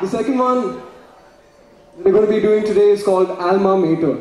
The second one that we're going to be doing today is called Alma Mater.